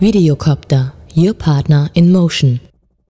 Videocopter, your partner in motion.